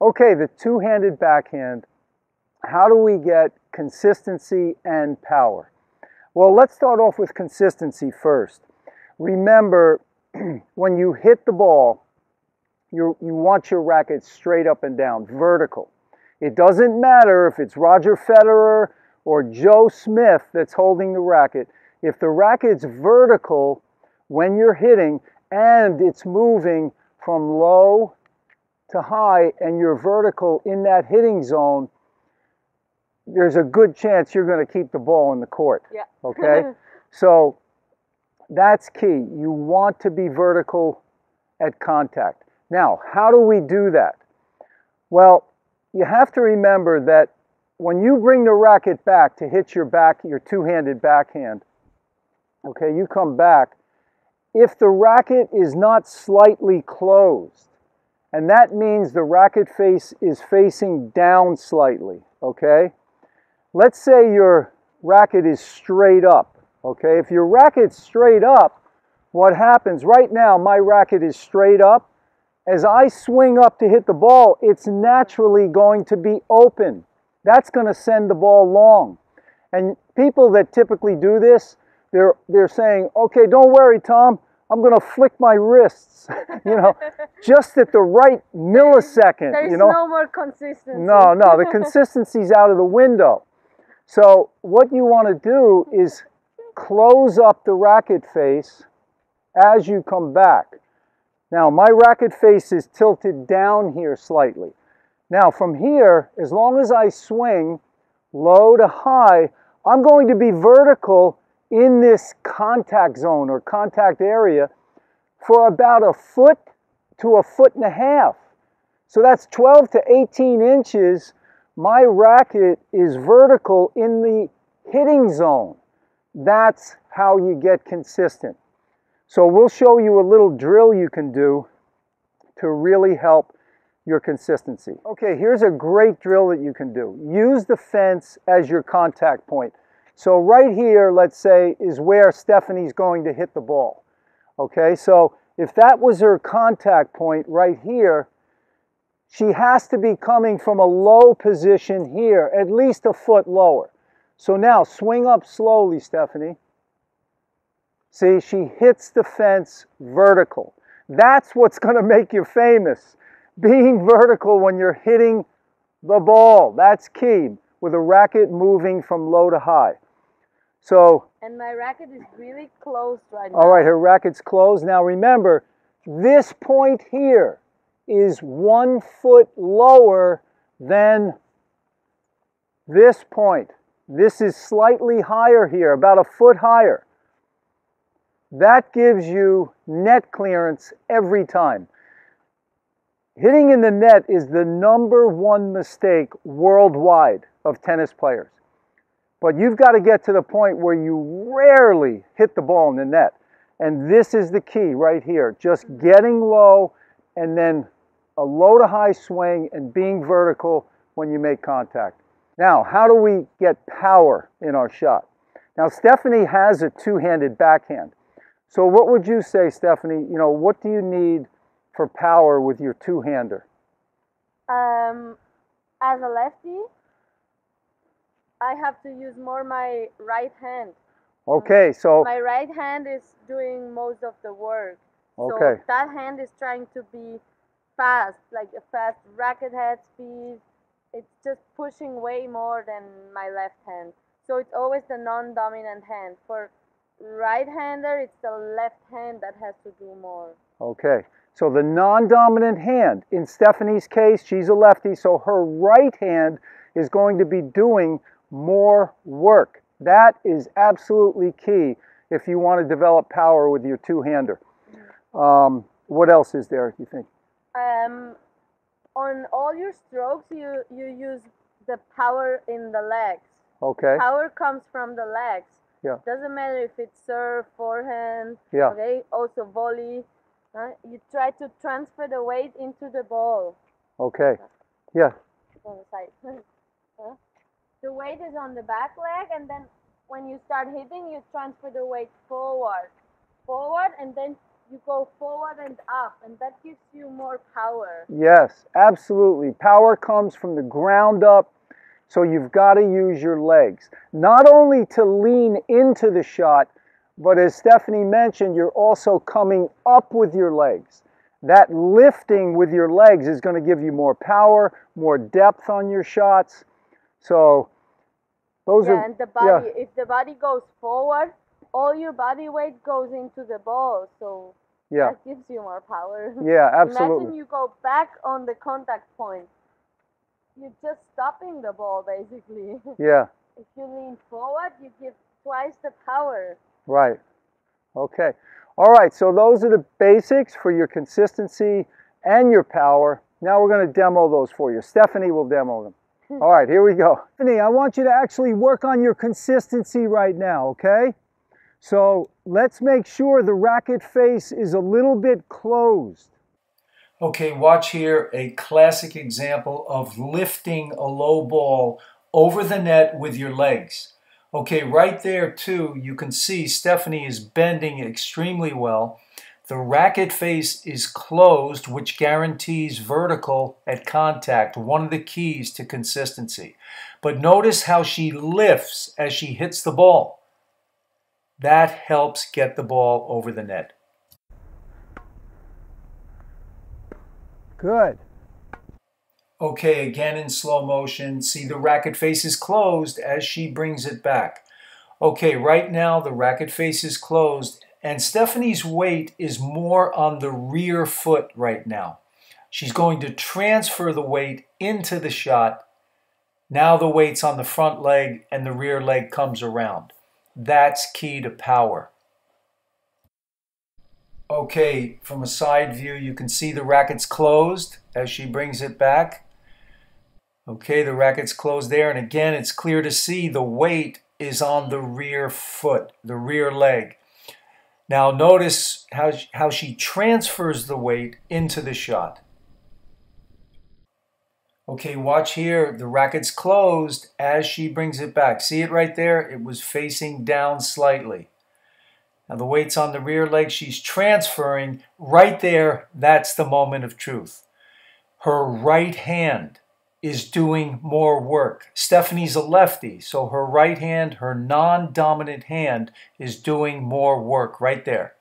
Okay, the two-handed backhand. How do we get consistency and power? Well, let's start off with consistency first. Remember, when you hit the ball, you you want your racket straight up and down, vertical. It doesn't matter if it's Roger Federer or Joe Smith that's holding the racket. If the racket's vertical when you're hitting and it's moving from low to high and you're vertical in that hitting zone, there's a good chance you're going to keep the ball in the court. Yeah. Okay? so that's key. You want to be vertical at contact. Now, how do we do that? Well, you have to remember that when you bring the racket back to hit your back, your two-handed backhand, okay, you come back, if the racket is not slightly closed, and that means the racket face is facing down slightly, okay? Let's say your racket is straight up, okay? If your racket's straight up, what happens right now, my racket is straight up. As I swing up to hit the ball, it's naturally going to be open. That's going to send the ball long. And people that typically do this, they're, they're saying, okay, don't worry, Tom, I'm going to flick my wrists, you know, just at the right millisecond. There's you know? no more consistency. No, no, the consistency's out of the window. So what you want to do is close up the racket face as you come back. Now my racket face is tilted down here slightly. Now from here, as long as I swing low to high, I'm going to be vertical in this contact zone or contact area for about a foot to a foot and a half. So that's 12 to 18 inches. My racket is vertical in the hitting zone. That's how you get consistent. So we'll show you a little drill you can do to really help your consistency. Okay, here's a great drill that you can do. Use the fence as your contact point. So right here, let's say, is where Stephanie's going to hit the ball. Okay, so if that was her contact point right here, she has to be coming from a low position here, at least a foot lower. So now swing up slowly, Stephanie. See, she hits the fence vertical. That's what's going to make you famous. Being vertical when you're hitting the ball. That's key with a racket moving from low to high. So, And my racket is really closed right now. all right, her racket's closed. Now remember, this point here is one foot lower than this point. This is slightly higher here, about a foot higher. That gives you net clearance every time. Hitting in the net is the number one mistake worldwide of tennis players. But you've got to get to the point where you rarely hit the ball in the net. And this is the key right here. Just getting low and then a low to high swing and being vertical when you make contact. Now, how do we get power in our shot? Now, Stephanie has a two handed backhand. So, what would you say, Stephanie? You know, what do you need for power with your two hander? Um, as a lefty, I have to use more my right hand. Okay, so My right hand is doing most of the work. Okay. So that hand is trying to be fast, like a fast racket head speed. It's just pushing way more than my left hand. So it's always the non-dominant hand. For right-hander, it's the left hand that has to do more. Okay, so the non-dominant hand, in Stephanie's case, she's a lefty, so her right hand is going to be doing more work. That is absolutely key if you want to develop power with your two-hander. Um, what else is there, you think? Um, on all your strokes, you, you use the power in the legs. Okay, Power comes from the legs. Yeah. Doesn't matter if it's serve, forehand, Yeah. okay, also volley. huh? You try to transfer the weight into the ball. okay, yeah, On the side. The weight is on the back leg, and then when you start hitting, you transfer the weight forward, forward, and then you go forward and up, and that gives you more power. Yes, absolutely. Power comes from the ground up, so you've got to use your legs. Not only to lean into the shot, but as Stephanie mentioned, you're also coming up with your legs. That lifting with your legs is going to give you more power, more depth on your shots. So those yeah, are and the body, if the body goes forward, all your body weight goes into the ball, so yeah, that gives you more power. yeah, absolutely. Imagine you go back on the contact point. You're just stopping the ball, basically. Yeah, if you lean forward, you give twice the power. right. Okay. All right, so those are the basics for your consistency and your power. Now we're going to demo those for you. Stephanie will demo them. All right, here we go. Stephanie, I want you to actually work on your consistency right now, okay? So let's make sure the racket face is a little bit closed. Okay, watch here a classic example of lifting a low ball over the net with your legs. Okay, right there too, you can see Stephanie is bending extremely well. The racket face is closed, which guarantees vertical at contact, one of the keys to consistency. But notice how she lifts as she hits the ball. That helps get the ball over the net. Good. Okay, again in slow motion. See the racket face is closed as she brings it back. Okay, right now the racket face is closed and Stephanie's weight is more on the rear foot right now. She's going to transfer the weight into the shot. Now the weight's on the front leg and the rear leg comes around. That's key to power. Okay, from a side view, you can see the racket's closed as she brings it back. Okay, the racket's closed there, and again, it's clear to see the weight is on the rear foot, the rear leg. Now notice how, how she transfers the weight into the shot. Okay, watch here. The racket's closed as she brings it back. See it right there? It was facing down slightly. Now the weight's on the rear leg. She's transferring. Right there, that's the moment of truth. Her right hand is doing more work. Stephanie's a lefty, so her right hand, her non-dominant hand, is doing more work right there.